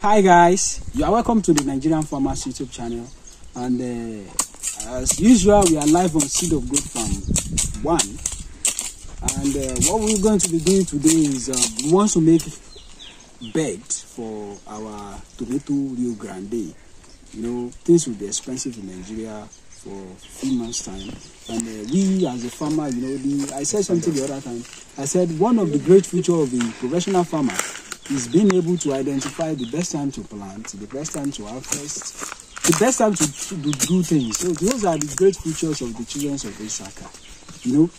Hi guys, you are welcome to the Nigerian Farmers YouTube channel. And uh, as usual we are live on Seed of Good Farm 1 and uh, what we're going to be doing today is uh, we want to make bed for our tomato Rio Grande. You know things will be expensive in Nigeria for few months time. And uh, we as a farmer you know the, I said something the other time. I said one of the great feature of a professional farmer is being able to identify the best time to plant, the best time to harvest, the best time to, to, do things. So those are the great features of the children of Issachar, you know.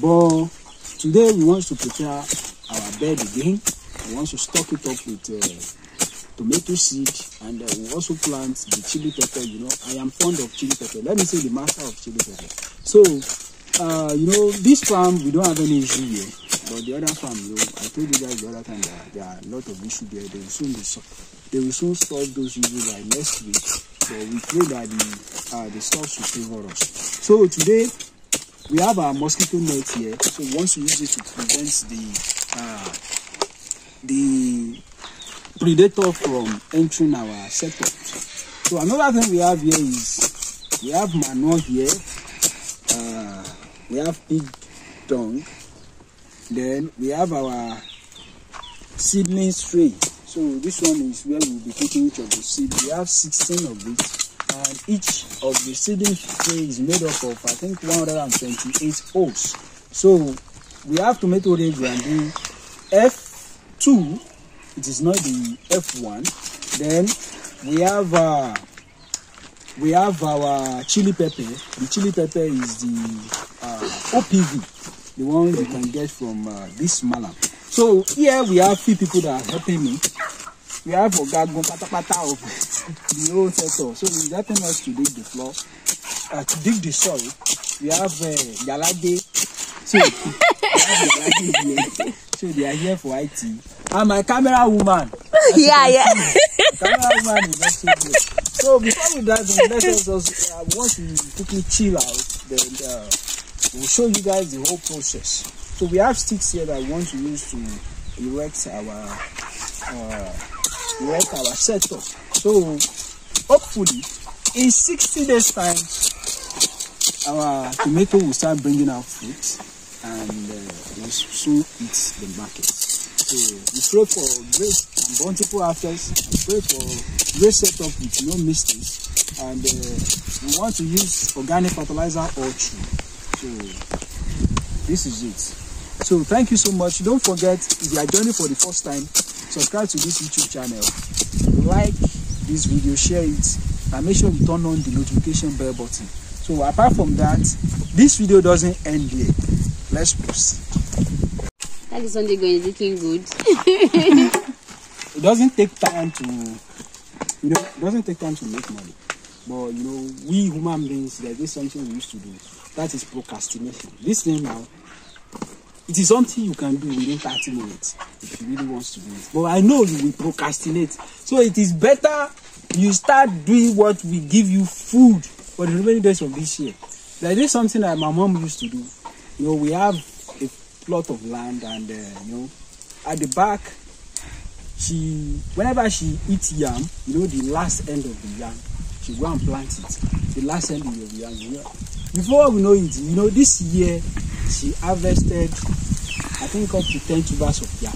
But today we want to prepare our bed again. We want to stock it up with uh, tomato seed and uh, we also plant the chili pepper. You know, I am fond of chili pepper. Let me say the master of chili pepper. So, uh, you know, this farm we don't have any issue here. But the other farm, you know, I told you guys the other time that there are a lot of issues there. They will soon be they will soon solve those issues by next week. But we pray that the uh, the stuff should favor us. So today we have our mosquito net here. So once to use it to prevent the uh, the predator from entering our setup. So another thing we have here is we have manure here. Uh, we have pig dung then we have our seedlings tray so this one is where we will be putting each of the seed. We have 16 of it. And each of the seedling tray is made up of i think 128 holes. So we have tomato red grande f2 it is not the f1 then we have uh, we have our chili pepper. The chili pepper is the uh, opv the one you can get from uh, this malam. So here we have few people that are helping me. We have Ogagun Patapata of the whole sector. So he's helping us to dig the floor, uh, to dig the soil. We have uh, Yalade. So, Yalade here. so they are here for IT. And my camera woman. yeah, yeah. camera woman is also good. So before we dive in, let us just, uh, once we quickly chill out, then uh, we'll show you guys the whole process. So we have sticks here that we want to use to erect our uh, erect our setup. So hopefully in 60 days time our tomato will start bringing out fruit and uh, we'll soon hit the market. So we pray for great and bountiful harvest we pray for great setup with no mistakes. And uh, we want to use organic fertilizer or through so this is it. So thank you so much. Don't forget if you are joining for the first time subscribe to this youtube channel. Like this video share it and make sure you turn on the notification bell button. So apart from that this video doesn't end here. Let's proceed. That is sunday going looking good. It doesn't take time to you know it doesn't take time to make money. But you know we human beings there is something we used to do that is procrastination. This thing now it is something you can do within 30 minutes if you really want to do it. But i know you will procrastinate. So it is better you start doing what will give you food for the remaining days of this year. There is something that my mom used to do. You know we have a plot of land and uh, you know at the back she whenever she eats yam you know the last end of the yam she go and plant it. The last end of the yam you know before we know it you know this year she harvested i think up to ten tubers of yam.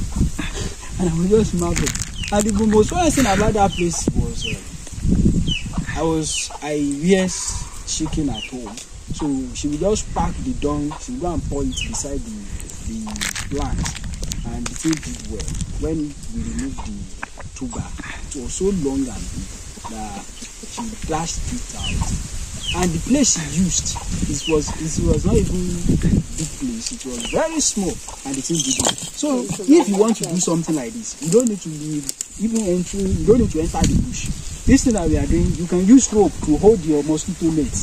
And i was just marvel and the most funny thing about that place was uh, i was i yes chicken at home. So she would just pack the dung she would go and pour it beside the the plant. And the thing did well. When we removed the tuber it was so long and big that she dashed it out and the place she used it was it was not even big place. It was very small and the thing did it so if you want to do something like this you don't need to leave even entering you don't need to enter the bush. This thing that we are doing you can use rope to hold your mosquito net.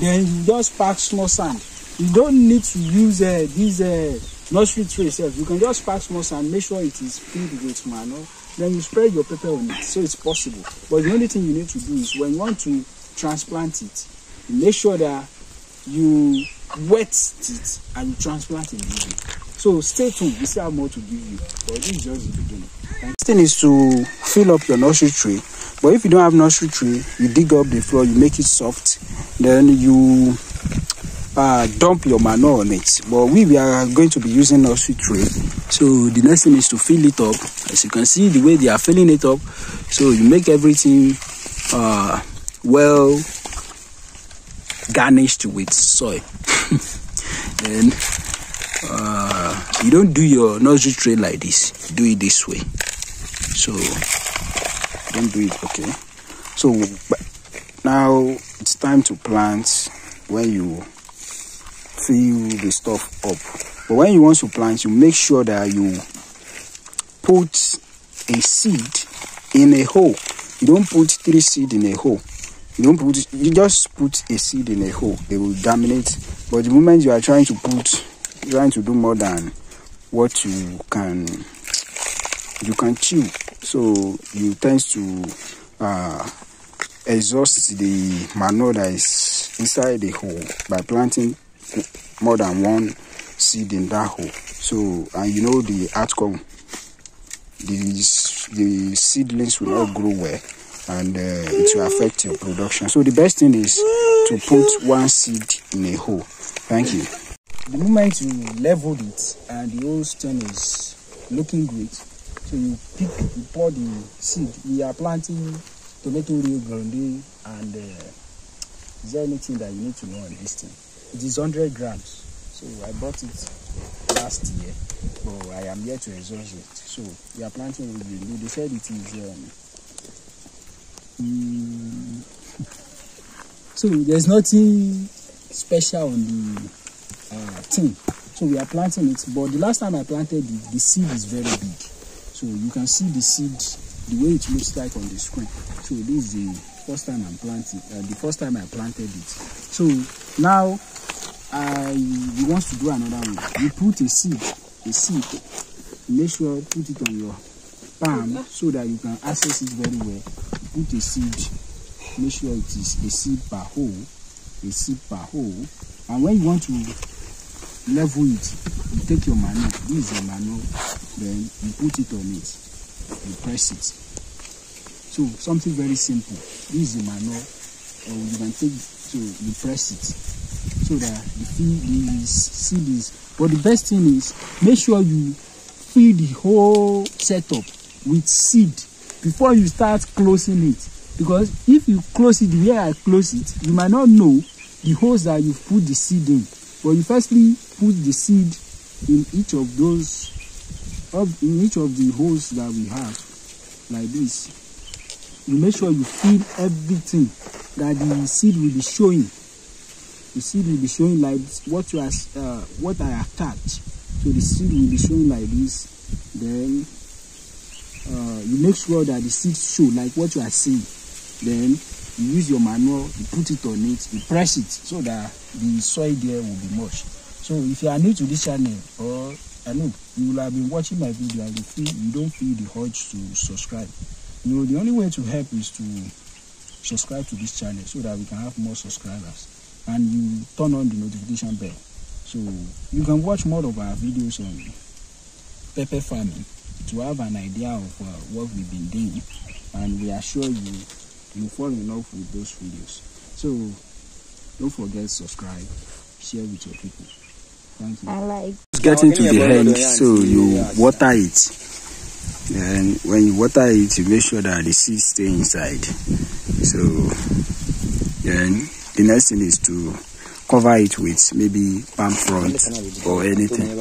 Then you just pack small sand. You don't need to use uh, these uh, nursery tray sef you can just pack small sand make sure it is filled with manure. Then you spread your pepper on it. So it's possible. But the only thing you need to do is when you want to transplant it make sure that you wet it and you transplant it immediately So stay tuned. We still have more to give you. But this is just the beginning. Next thing is to fill up your nursery tray. But if you don't have nursery tray, you dig up the floor, you make it soft, then you uh, dump your manure on it. But we, we are going to be using nursery tray. So the next thing is to fill it up. As you can see, the way they are filling it up. So you make everything uh, well garnished with soil. then uh, you don't do your nursery tray like this. Do it this way. So don't do it. Okay. So now it's time to plant. where you fill the stuff up, but when you want to plant, you make sure that you put a seed in a hole. You don't put three seed in a hole. You don't put. You just put a seed in a hole. They will germinate. But the moment you are trying to put, trying to do more than what you can, you can chew. So you tend to uh, exhaust the manure that is inside the hole by planting more than one seed in that hole. So and you know the outcome the, the seedlings will not grow well and uh, it will affect your production. So the best thing is to put one seed in a hole. Thank you. The moment you leveled it and the whole stem is looking great, so you pick, you pour the seed. We are planting tomato Rio Grande and uh, is there anything that you need to know on this thing? It is 100 grams. So I bought it last year, but I am yet to exhaust it. So we are planting with the They said it is. Um, mm, so there's nothing special on the uh, thing. So we are planting it, but the last time I planted it, the seed is very big. So you can see the seed, the way it looks like on the screen. So this is the first time I'm planting. Uh, the first time I planted it. So now I we want to do another one. You put a seed, a seed. Make sure put it on your palm so that you can access it very well. Put a seed. Make sure it is a seed per hole, a seed per hole. And when you want to level it, you take your manure. This is your manure. Then you put it on it. You press it. So something very simple. This is the manure. Or you can take so you press it so that the feed the seed is but the best thing is make sure you fill the whole setup with seed before you start closing it. Because if you close it way I close it you might not know the holes that you put the seed in. But you firstly put the seed in each of those of in each of the holes that we have like this. You make sure you fill everything that the seed will be showing. The seed will be showing like what you are uh, what I attach so the seed will be showing like this. Then uh, you make sure that the seed show like what you are seeing. Then you use your manure you put it on it you press it so that the soil there will be moist so if you are new to this channel or I know you will have been watching my video and you feel you don't feel the urge to subscribe. You know the only way to help is to subscribe to this channel so that we can have more subscribers. And you turn on the notification bell. So you can watch more of our videos on pepper farming to have an idea of uh, what we've been doing. And we assure you you fall in love with those videos. So don't forget subscribe share with your people. Thank you. I like. it's getting to the end so you water it. And when you water it you make sure that the seeds stay inside. So then the next thing is to cover it with maybe palm frond or anything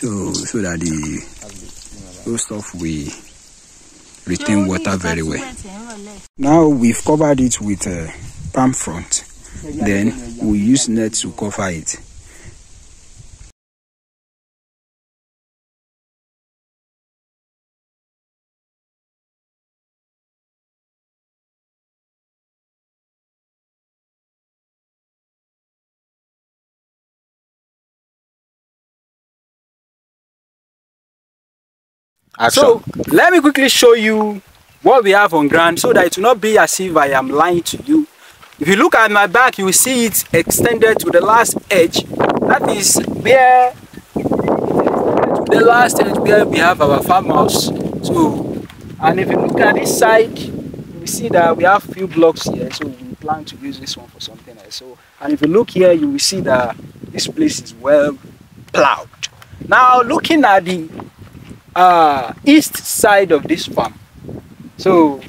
so so that the those stuff will retain water very well. Now we've covered it with uh, palm front then we use net to cover it So let me quickly show you what we have on ground so that it will not be as if I am lying to you. If you look at my back, you will see it extended to the last edge. That is where the last edge where we have our farmhouse. So, and if you look at this side, you see that we have few blocks here. So we plan to use this one for something else. So, and if you look here, you will see that this place is well plowed. Now, looking at the uh, east side of this farm. So,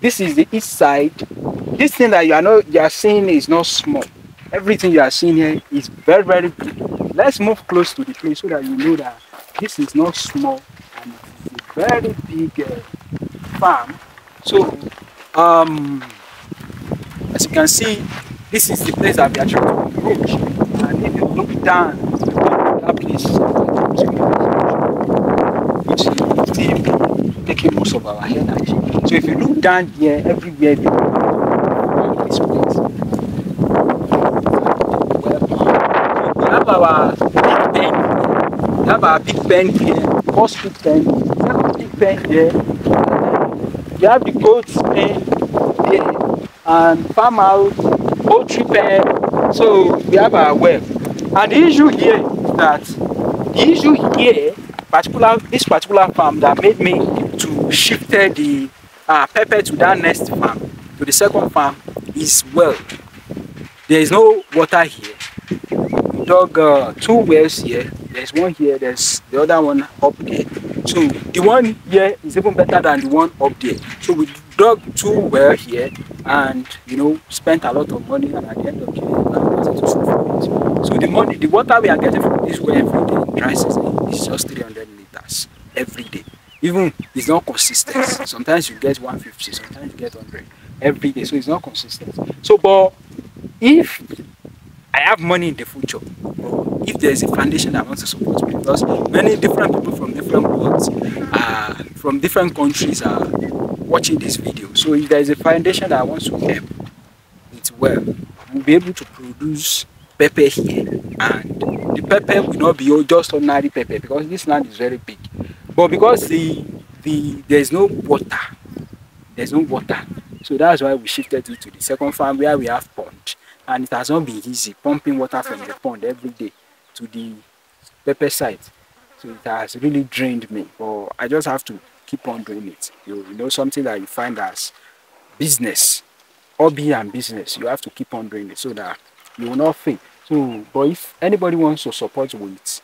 this is the east side. This thing that you are not you are seeing is not small. Everything you are seeing here is very very big. Let's move close to the place so that you know that this is not small and it's a very big uh, farm. So, um, as you can see, this is the place that we are trying to approach. And if you look down that place, which still taking most of our energy. So if you look down here, everywhere look, this place. We have our big pen. We have our big pen here, big pen, second big pen here. We have the goat's pen here, and farmhouse, poultry pen. So we have our well. And the issue here is that the issue here, particular this particular farm that made me to shifted the uh, pepper to that next farm, to the second farm, is well. There is no water here. We dug uh, two wells here. There's one here. There's the other one up there. So the one here is even better than the one up there. So we dug two well here, and you know spent a lot of money. And at the end of the day. So the money, the water we are getting from this well every day in is just 300 liters every day. Even it's not consistent. Sometimes you get 150, sometimes you get 100 every day. So it's not consistent. So, but if I have money in the future, or if there is a foundation that wants to support me, because many different people from different worlds, uh, from different countries are watching this video. So if there is a foundation that wants to help, it's well, we'll be able to produce pepper here, and the pepper will not be just ordinary pepper because this land is very big. But because the the there is no water, there's no water, so that's why we shifted it to the second farm where we have pond, and it has not been easy pumping water from the pond every day to the pepper site. So it has really drained me, but I just have to keep on doing it. You, you know something that you find as business, hobby and business, you have to keep on doing it so that you will not fail. So, but if anybody wants to support with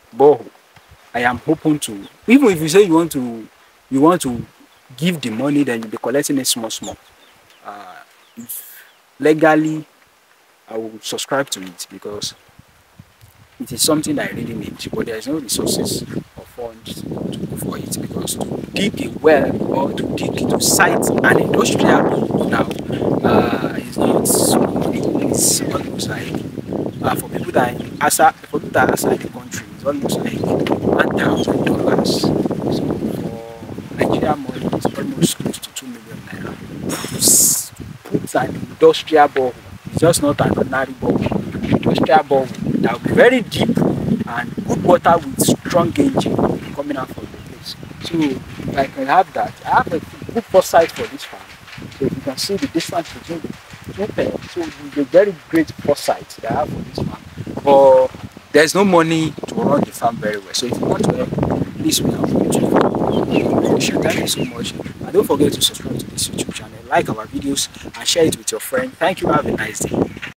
I am hoping to. Even if you say you want to, you want to give the money, then you'll be collecting it small, small. Uh, if legally, I will subscribe to it because it is something I really need. But there is no resources or funds for it because to dig a well or to dig to site an industrial now uh, is not small. It's almost like uh, for people that are outside, for people that are outside the country, it's almost like one thousand dollars. So for Nigerian money, it's almost close to two million naira. To s- put an industrial borehole, it's just not an ordinary borehole. Industrial borehole that will be very deep and good water with strong engine coming out from the place. So if I can have that, I have a good foresight for this farm. So you can see the distance between the pairs, so it's a very great foresight that I have for this farm. But there's no money to run the farm very well. So if you want to help, please we have Thank you so much. And don't forget to subscribe to this YouTube channel, like our videos, and share it with your friend. Thank you. Have a nice day.